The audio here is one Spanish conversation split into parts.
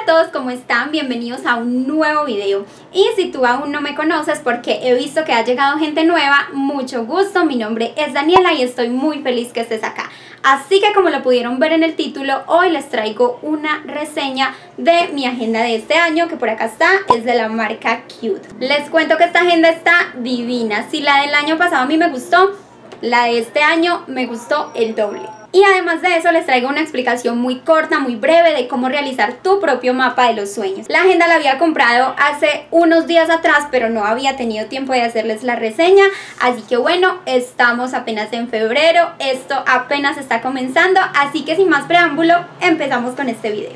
a todos, ¿cómo están? Bienvenidos a un nuevo video. Y si tú aún no me conoces porque he visto que ha llegado gente nueva, mucho gusto, mi nombre es Daniela y estoy muy feliz que estés acá. Así que como lo pudieron ver en el título, hoy les traigo una reseña de mi agenda de este año, que por acá está, es de la marca Cute. Les cuento que esta agenda está divina, si la del año pasado a mí me gustó, la de este año me gustó el doble. Y además de eso les traigo una explicación muy corta, muy breve de cómo realizar tu propio mapa de los sueños. La agenda la había comprado hace unos días atrás, pero no había tenido tiempo de hacerles la reseña, así que bueno, estamos apenas en febrero, esto apenas está comenzando, así que sin más preámbulo, empezamos con este video.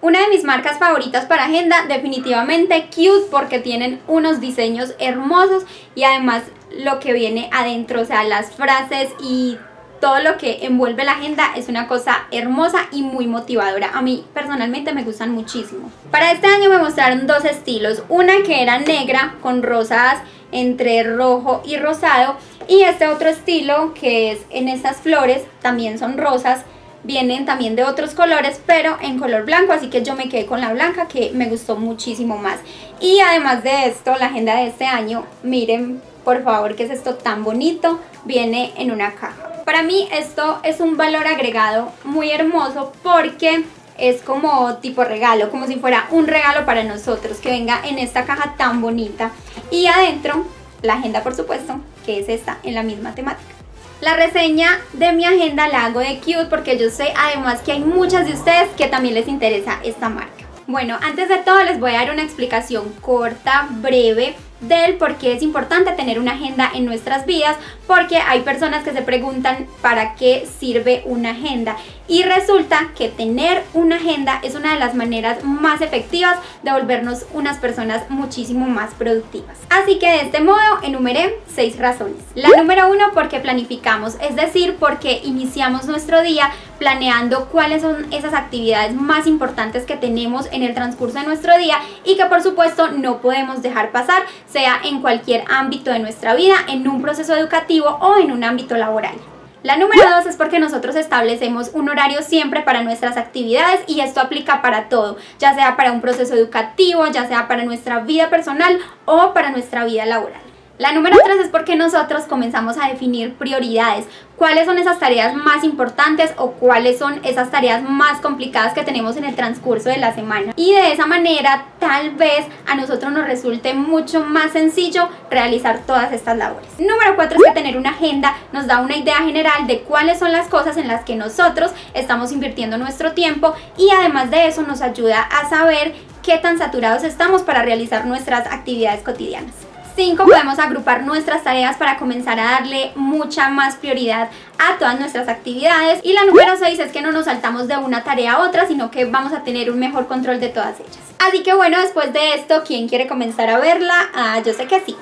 Una de mis marcas favoritas para agenda, definitivamente Cute, porque tienen unos diseños hermosos y además lo que viene adentro, o sea, las frases y todo lo que envuelve la agenda es una cosa hermosa y muy motivadora. A mí personalmente me gustan muchísimo. Para este año me mostraron dos estilos, una que era negra con rosas entre rojo y rosado y este otro estilo que es en estas flores, también son rosas, vienen también de otros colores pero en color blanco así que yo me quedé con la blanca que me gustó muchísimo más y además de esto la agenda de este año miren por favor, ¿qué es esto tan bonito? Viene en una caja. Para mí esto es un valor agregado muy hermoso porque es como tipo regalo, como si fuera un regalo para nosotros que venga en esta caja tan bonita. Y adentro, la agenda por supuesto, que es esta en la misma temática. La reseña de mi agenda la hago de Cute porque yo sé además que hay muchas de ustedes que también les interesa esta marca. Bueno, antes de todo les voy a dar una explicación corta, breve del por qué es importante tener una agenda en nuestras vidas, porque hay personas que se preguntan para qué sirve una agenda. Y resulta que tener una agenda es una de las maneras más efectivas de volvernos unas personas muchísimo más productivas. Así que de este modo enumeré seis razones. La número uno, porque planificamos, es decir, porque iniciamos nuestro día planeando cuáles son esas actividades más importantes que tenemos en el transcurso de nuestro día y que por supuesto no podemos dejar pasar sea en cualquier ámbito de nuestra vida, en un proceso educativo o en un ámbito laboral. La número dos es porque nosotros establecemos un horario siempre para nuestras actividades y esto aplica para todo, ya sea para un proceso educativo, ya sea para nuestra vida personal o para nuestra vida laboral. La número tres es porque nosotros comenzamos a definir prioridades, cuáles son esas tareas más importantes o cuáles son esas tareas más complicadas que tenemos en el transcurso de la semana. Y de esa manera tal vez a nosotros nos resulte mucho más sencillo realizar todas estas labores. Número cuatro es que tener una agenda nos da una idea general de cuáles son las cosas en las que nosotros estamos invirtiendo nuestro tiempo y además de eso nos ayuda a saber qué tan saturados estamos para realizar nuestras actividades cotidianas. 5 podemos agrupar nuestras tareas para comenzar a darle mucha más prioridad a todas nuestras actividades. Y la número 6 es que no nos saltamos de una tarea a otra, sino que vamos a tener un mejor control de todas ellas. Así que bueno, después de esto, ¿quién quiere comenzar a verla? Ah, yo sé que sí.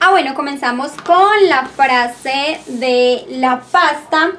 Ah, bueno, comenzamos con la frase de la pasta.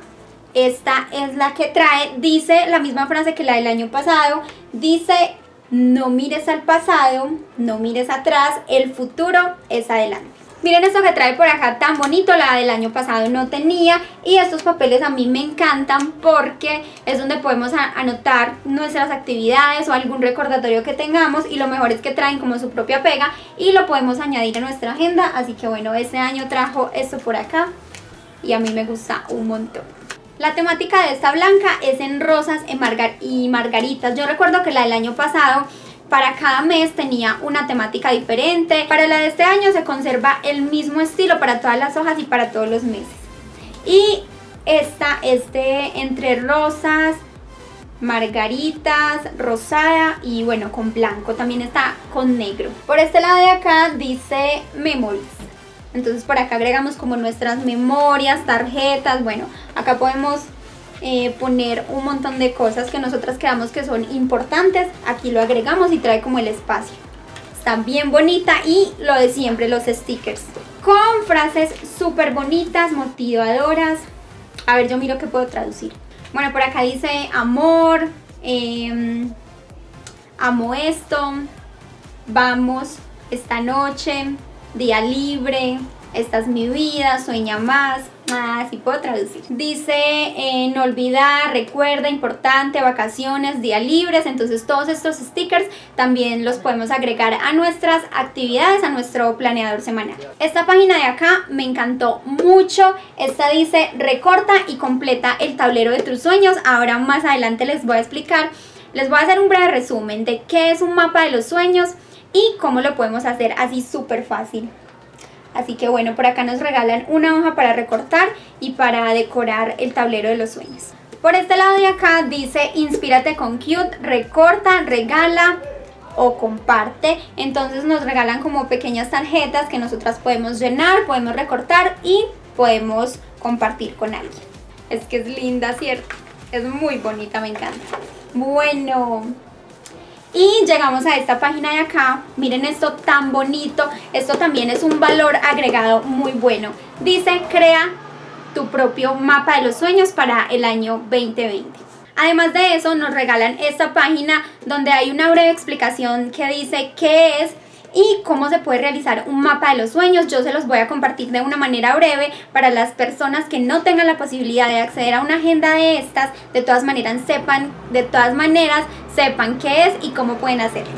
Esta es la que trae, dice la misma frase que la del año pasado, dice no mires al pasado, no mires atrás, el futuro es adelante. Miren esto que trae por acá tan bonito, la del año pasado no tenía y estos papeles a mí me encantan porque es donde podemos anotar nuestras actividades o algún recordatorio que tengamos y lo mejor es que traen como su propia pega y lo podemos añadir a nuestra agenda, así que bueno, este año trajo esto por acá y a mí me gusta un montón. La temática de esta blanca es en rosas y margaritas. Yo recuerdo que la del año pasado para cada mes tenía una temática diferente. Para la de este año se conserva el mismo estilo para todas las hojas y para todos los meses. Y esta es de entre rosas, margaritas, rosada y bueno, con blanco. También está con negro. Por este lado de acá dice Memories. Entonces por acá agregamos como nuestras memorias, tarjetas, bueno, acá podemos eh, poner un montón de cosas que nosotras creamos que son importantes. Aquí lo agregamos y trae como el espacio. Está bien bonita y lo de siempre, los stickers. Con frases súper bonitas, motivadoras. A ver, yo miro qué puedo traducir. Bueno, por acá dice amor, em, amo esto, vamos esta noche, día libre, esta es mi vida, sueña más. Así puedo traducir. Dice, eh, no olvidar, recuerda, importante, vacaciones, días libres. Entonces todos estos stickers también los podemos agregar a nuestras actividades, a nuestro planeador semanal. Esta página de acá me encantó mucho. Esta dice, recorta y completa el tablero de tus sueños. Ahora más adelante les voy a explicar. Les voy a hacer un breve resumen de qué es un mapa de los sueños y cómo lo podemos hacer así súper fácil. Así que bueno, por acá nos regalan una hoja para recortar y para decorar el tablero de los sueños. Por este lado de acá dice inspírate con cute, recorta, regala o comparte. Entonces nos regalan como pequeñas tarjetas que nosotras podemos llenar, podemos recortar y podemos compartir con alguien. Es que es linda, ¿cierto? Es muy bonita, me encanta. Bueno, y llegamos a esta página de acá, miren esto tan bonito, esto también es un valor agregado muy bueno. Dice, crea tu propio mapa de los sueños para el año 2020. Además de eso, nos regalan esta página donde hay una breve explicación que dice qué es y cómo se puede realizar un mapa de los sueños. Yo se los voy a compartir de una manera breve para las personas que no tengan la posibilidad de acceder a una agenda de estas, de todas maneras sepan, de todas maneras sepan qué es y cómo pueden hacerlo.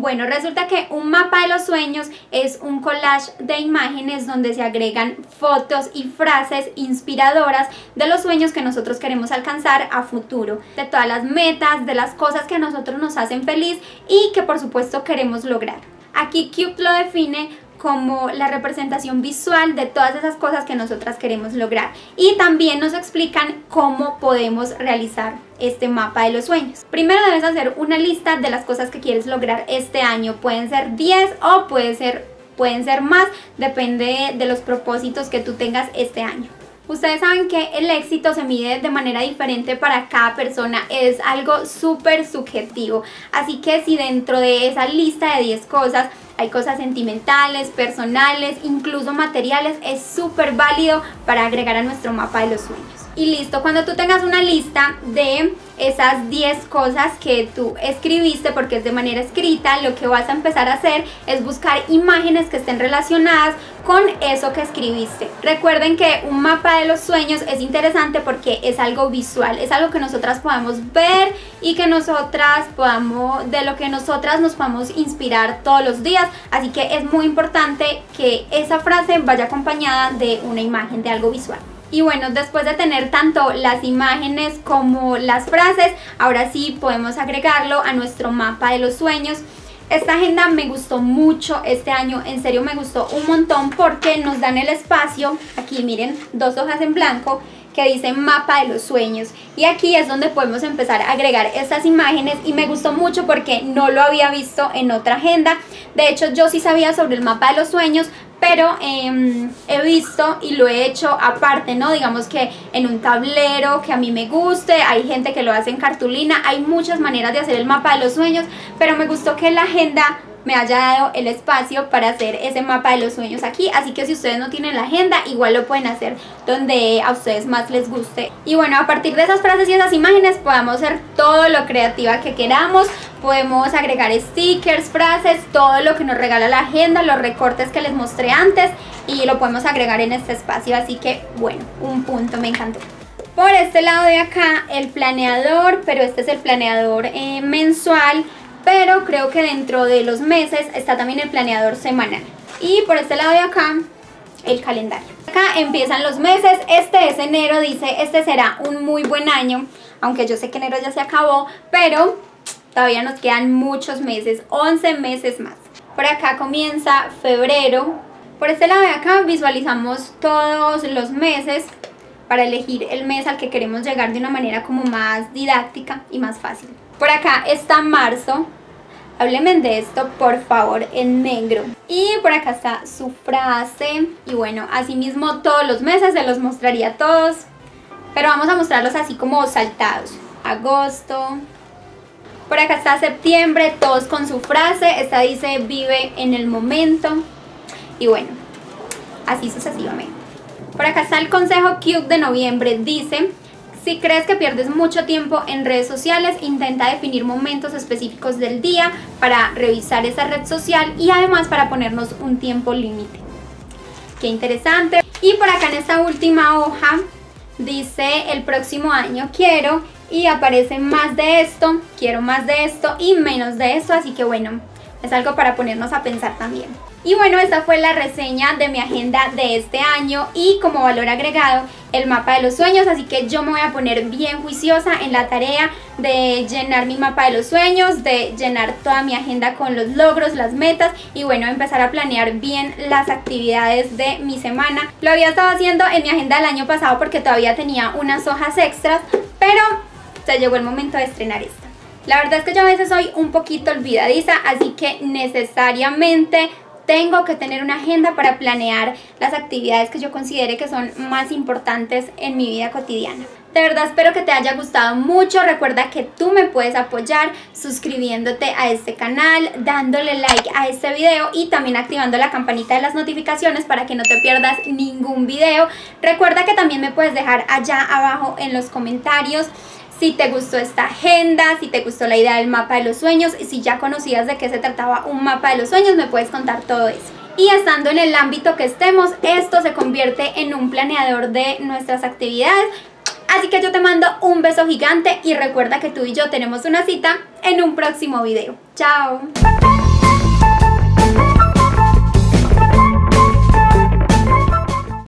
Bueno, resulta que un mapa de los sueños es un collage de imágenes donde se agregan fotos y frases inspiradoras de los sueños que nosotros queremos alcanzar a futuro, de todas las metas, de las cosas que a nosotros nos hacen feliz y que por supuesto queremos lograr. Aquí Cube lo define como la representación visual de todas esas cosas que nosotras queremos lograr. Y también nos explican cómo podemos realizar este mapa de los sueños. Primero debes hacer una lista de las cosas que quieres lograr este año. Pueden ser 10 o ser, pueden ser más, depende de los propósitos que tú tengas este año. Ustedes saben que el éxito se mide de manera diferente para cada persona, es algo súper subjetivo. Así que si dentro de esa lista de 10 cosas hay cosas sentimentales, personales, incluso materiales, es súper válido para agregar a nuestro mapa de los sueños y listo. Cuando tú tengas una lista de esas 10 cosas que tú escribiste, porque es de manera escrita, lo que vas a empezar a hacer es buscar imágenes que estén relacionadas con eso que escribiste. Recuerden que un mapa de los sueños es interesante porque es algo visual, es algo que nosotras podamos ver y que nosotras podamos, de lo que nosotras nos podamos inspirar todos los días. Así que es muy importante que esa frase vaya acompañada de una imagen, de algo visual. Y bueno, después de tener tanto las imágenes como las frases, ahora sí podemos agregarlo a nuestro mapa de los sueños. Esta agenda me gustó mucho este año, en serio me gustó un montón porque nos dan el espacio, aquí miren, dos hojas en blanco que dice mapa de los sueños y aquí es donde podemos empezar a agregar estas imágenes y me gustó mucho porque no lo había visto en otra agenda de hecho yo sí sabía sobre el mapa de los sueños pero em, he visto y lo he hecho aparte, ¿no? Digamos que en un tablero que a mí me guste, hay gente que lo hace en cartulina, hay muchas maneras de hacer el mapa de los sueños, pero me gustó que la agenda me haya dado el espacio para hacer ese mapa de los sueños aquí, así que si ustedes no tienen la agenda, igual lo pueden hacer donde a ustedes más les guste. Y bueno, a partir de esas frases y esas imágenes podemos hacer todo lo creativa que queramos, podemos agregar stickers, frases, todo lo que nos regala la agenda, los recortes que les mostré antes y lo podemos agregar en este espacio, así que bueno, un punto, me encantó. Por este lado de acá, el planeador, pero este es el planeador eh, mensual pero creo que dentro de los meses está también el planeador semanal. Y por este lado de acá, el calendario. Acá empiezan los meses, este es enero, dice, este será un muy buen año, aunque yo sé que enero ya se acabó, pero todavía nos quedan muchos meses, 11 meses más. Por acá comienza febrero. Por este lado de acá visualizamos todos los meses para elegir el mes al que queremos llegar de una manera como más didáctica y más fácil. Por acá está marzo, Hábleme de esto, por favor, en negro. Y por acá está su frase. Y bueno, así mismo todos los meses se los mostraría a todos. Pero vamos a mostrarlos así como saltados. Agosto. Por acá está septiembre, todos con su frase. Esta dice vive en el momento. Y bueno, así sucesivamente. Por acá está el consejo cute de noviembre. Dice si crees que pierdes mucho tiempo en redes sociales, intenta definir momentos específicos del día para revisar esa red social y además para ponernos un tiempo límite. qué interesante. Y por acá en esta última hoja dice el próximo año quiero y aparece más de esto, quiero más de esto y menos de esto, así que bueno, es algo para ponernos a pensar también. Y bueno, esta fue la reseña de mi agenda de este año y como valor agregado el mapa de los sueños, así que yo me voy a poner bien juiciosa en la tarea de llenar mi mapa de los sueños, de llenar toda mi agenda con los logros, las metas y bueno, empezar a planear bien las actividades de mi semana. Lo había estado haciendo en mi agenda del año pasado porque todavía tenía unas hojas extras, pero se llegó el momento de estrenar esta. La verdad es que yo a veces soy un poquito olvidadiza, así que necesariamente tengo que tener una agenda para planear las actividades que yo considere que son más importantes en mi vida cotidiana. De verdad espero que te haya gustado mucho, recuerda que tú me puedes apoyar suscribiéndote a este canal, dándole like a este video y también activando la campanita de las notificaciones para que no te pierdas ningún video. Recuerda que también me puedes dejar allá abajo en los comentarios si te gustó esta agenda, si te gustó la idea del mapa de los sueños, y si ya conocías de qué se trataba un mapa de los sueños, me puedes contar todo eso. Y estando en el ámbito que estemos, esto se convierte en un planeador de nuestras actividades. Así que yo te mando un beso gigante y recuerda que tú y yo tenemos una cita en un próximo video. ¡Chao!